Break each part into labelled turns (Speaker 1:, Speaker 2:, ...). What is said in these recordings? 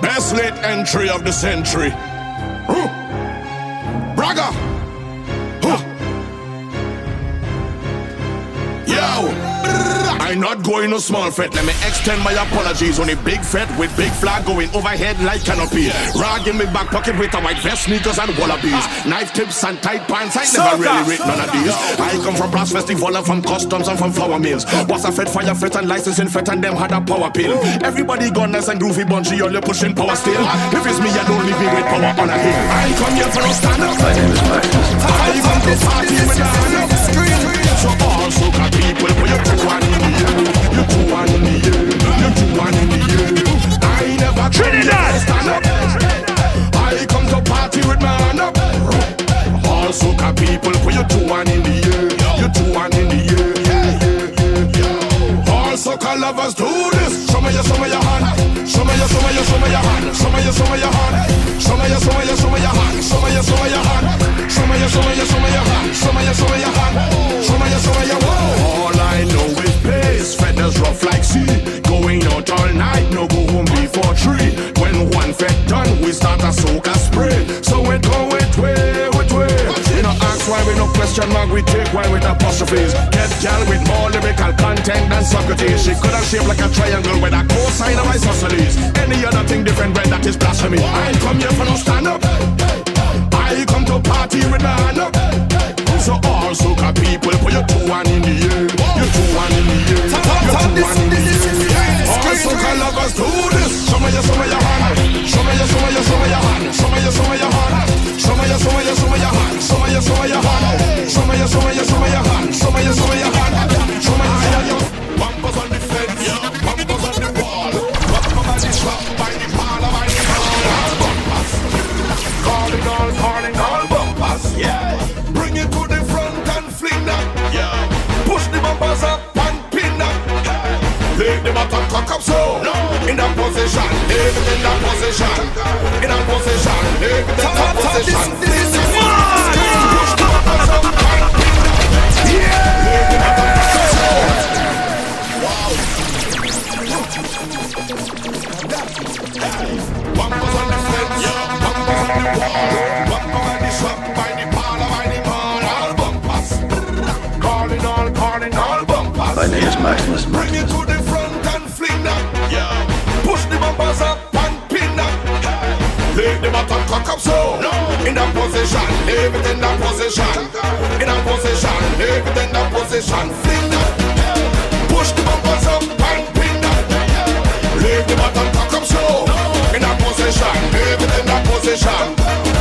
Speaker 1: Best late entry of the century. Braga. Not going no small fret. Let me extend my apologies on a big fret with big flag going overhead like canopy. Rag in my back pocket with a white vest, sneakers and wallabies. Knife tips and tight pants. I never really read none of these. I come from brass festival and from customs and from flour mills. Was a fed fire fet and licensing fet and them had a power pill. Everybody gone nice and groovy bunchy, only pushing power still. If it's me, I don't leave me with power on a hill. I come here for a stand up.
Speaker 2: My name is Magnus.
Speaker 1: I come to party with a hand up. So all soca people, put your two hand in the air. You. You
Speaker 3: Trinidad.
Speaker 1: I come to party with my hand up. All soca people, put your two hand in the air. You two hand in the air. All soca lovers do this. Show me your, show me your hand. Show me your, show me your, show me your hand. Show me your, show me your hand. Three. When one fed done, we start a soca spray. So we go it way, it way. You know, ask why we no question mark, we take why with apostrophes. Get gal with more lyrical content than Socrates. She could have shaped like a triangle with a cosine of isosceles. Any other thing different, red, that is blasphemy. I come here for no stand up. I come to party with my hand up. Yeah. Leave cock up so, no. In that position, leave it in that position, in that position, leave it in that position. This is the bumpers up the cock up. Bumpers fence, yeah. Bumpers on the wall. Bumper on the shop, by the parlor, the mall. All bumpers. Calling all, calling all bumpers.
Speaker 2: My name is Maximus.
Speaker 1: Bring bottom up so. In that position, leave it in that position. In that position, leave it in that position. Fling that. Push the bumpers up and pin that. Leave the bottom cock up so. In that position, leave it in that position.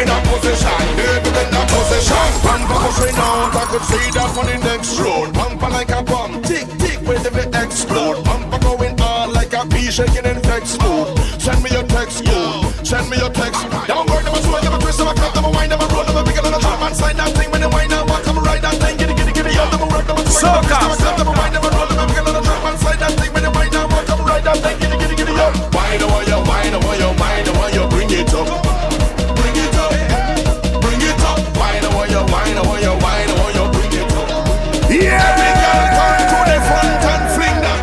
Speaker 1: In that position, leave it in that position. Bumper pushing out, I could see that on the next road. Bumper like a bomb, tick tick, wait till it explode. Bumper going on like a bee shaking in vex mood. Send me your text, yo. Send me your text. Don't ride that thing, giddy, giddy, giddy, up. Wind over your, wind over your, wind over your, bring it up. Bring it up. Bring it up. Wind over your, wind over your, wind over your, bring it up. Every girl come to the front and fling that.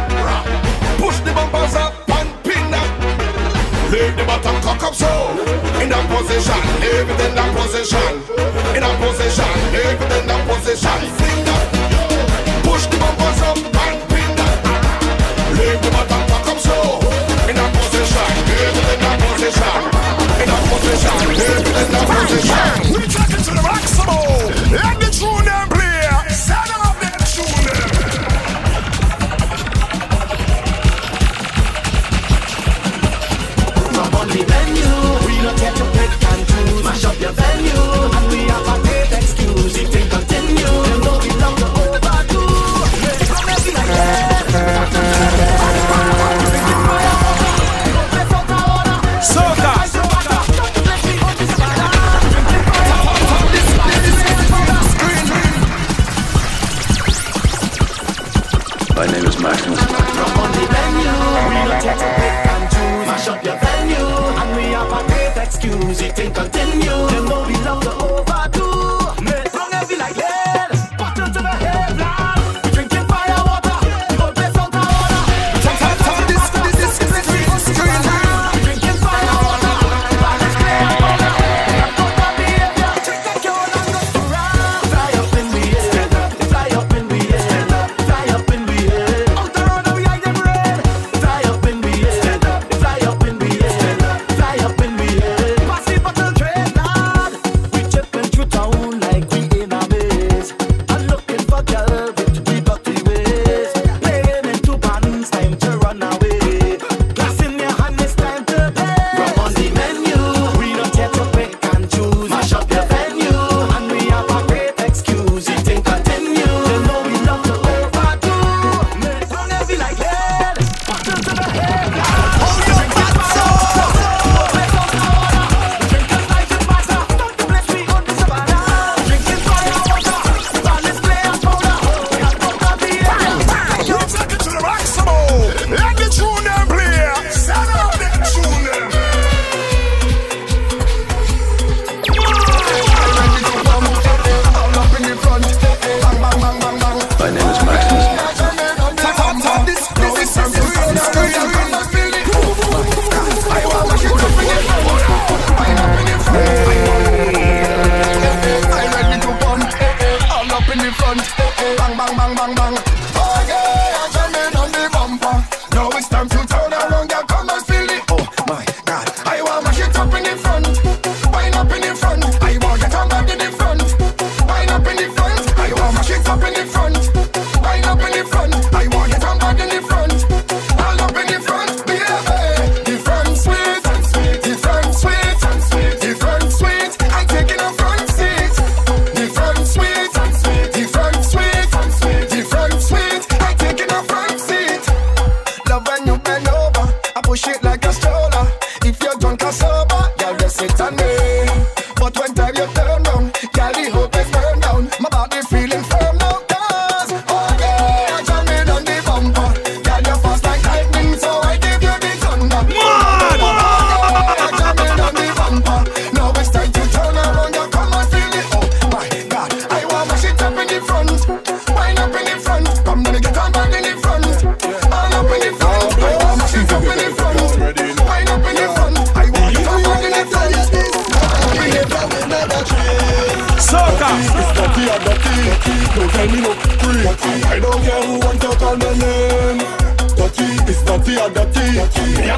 Speaker 1: Push the bumpers up and pin that. Leave the bottom cock up so. In that position, leave it in that position. In that position, leave it in that position. Fling that. It in that position.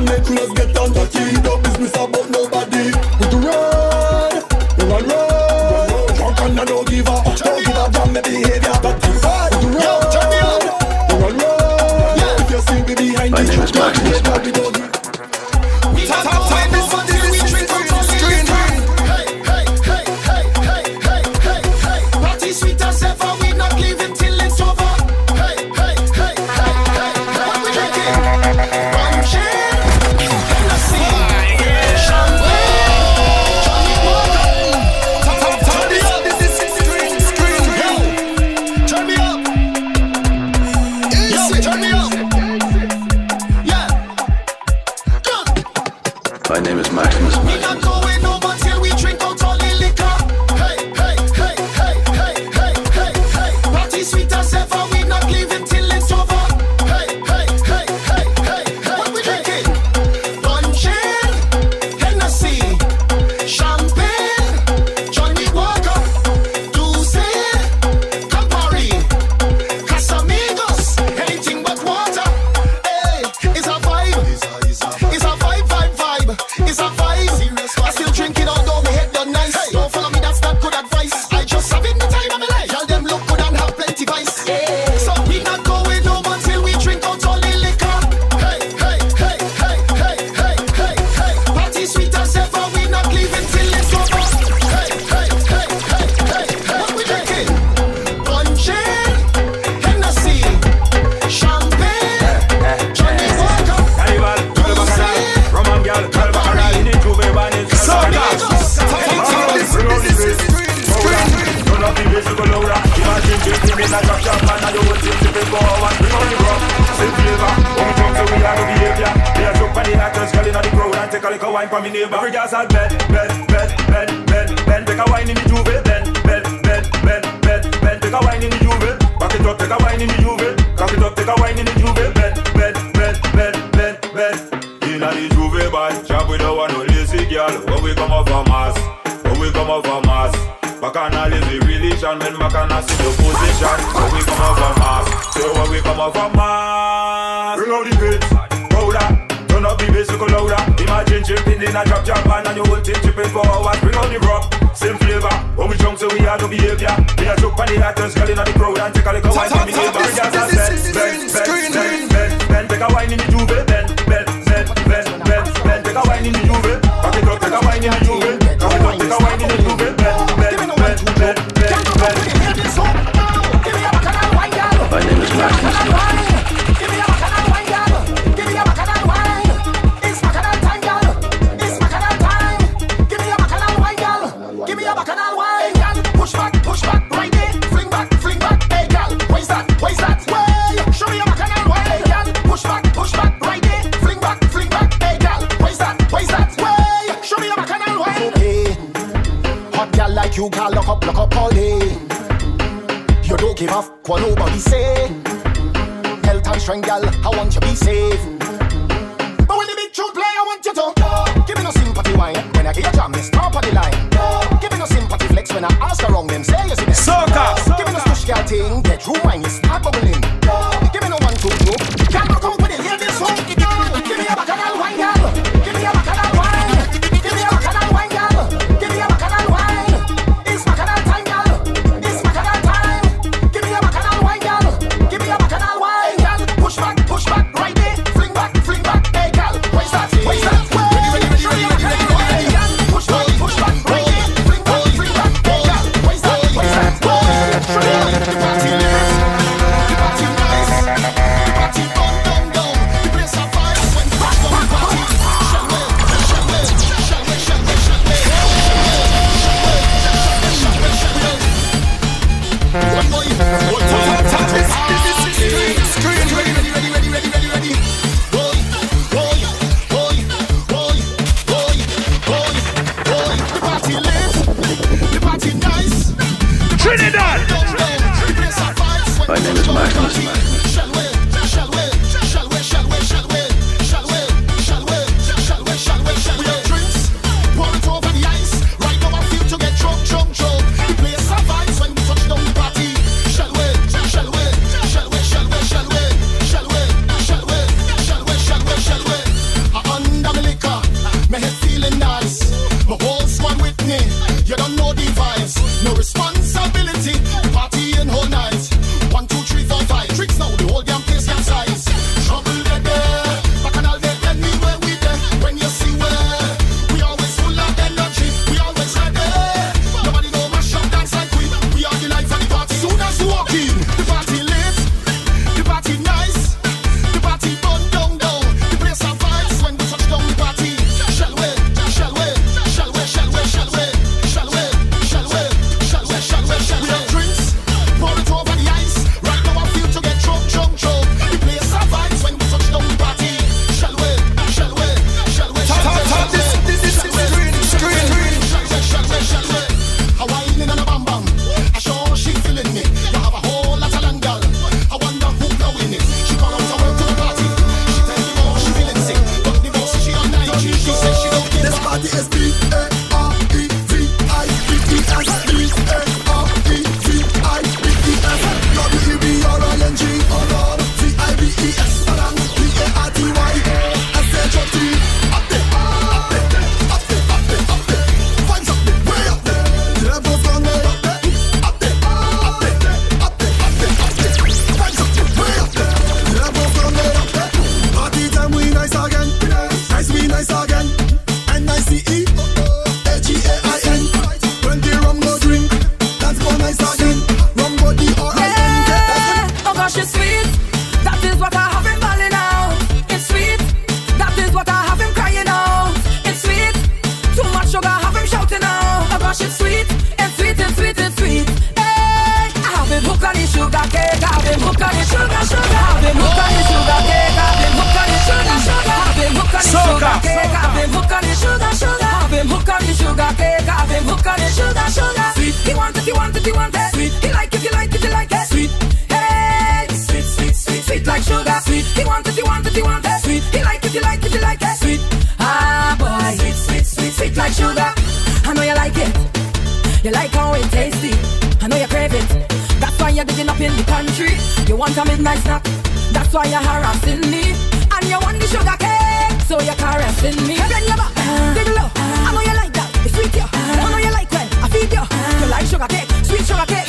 Speaker 3: Me Turn up the
Speaker 4: bass, go louder. Imagine drinking in a drop shop and I don't think to go and bring out the rum. Same flavor. When we come to we are no behavior. They are joke on the actors, girl in the crowd and take a little wine from me neighbor. Every girl's all bend, bend, bend, bend, bend, bend. Take a wine in the Juve, bend, bend, bend, bend, bend, bend. Take a wine in the Juve. Back it up, take a wine in the Juve. Cock it up, take a wine in the Juve, bend, bend, bend, bend, bend, bend. In the Juve band, chop with the one no lazy girl. When we come off a mass, when we come off a mass. Bacchanal is the religion when Bacchanal in the position. When we come off a mass, say when we come a mass. Bring out the bass, louder. Turn up the bass, go louder. Imagine tripping in a drop jam band and you whole thing tripping for hours. Bring out the rock, same flavor. When we drunk, so we have no behavior. We are joke on the actors, girl in the crowd and take a little wine from me neighbor. Bring out that bend, bend, bend, bend, bend, bend. Take a wine in the Juve, bend, bend, bend, bend, bend, bend. Take a wine in the Juve. Up,
Speaker 3: lock up all day. You don't give a fuck what nobody say. Health and strength, girl, I want you to be safe. But when the big tune play, I want you to give me no sympathy wine. When I get your jam, miss top of the line. Give me no sympathy flex when I ask around them. Say you see them.
Speaker 4: Soca.
Speaker 3: Give me no stush girl thing. Get through wine, you
Speaker 5: sugar. I know you like it. You like how it tasty. I know you crave it. That's why you're digging up in the country. You want a midnight snack. That's why you're harassing me. And you want the sugar cake. So you're caressing me. Bend your back. Dig low. I know you like that. It's sweet, yo. I know you like when I feed you. You like sugar cake. Sweet sugar cake.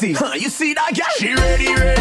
Speaker 6: Huh, you see that girl? She ready, ready.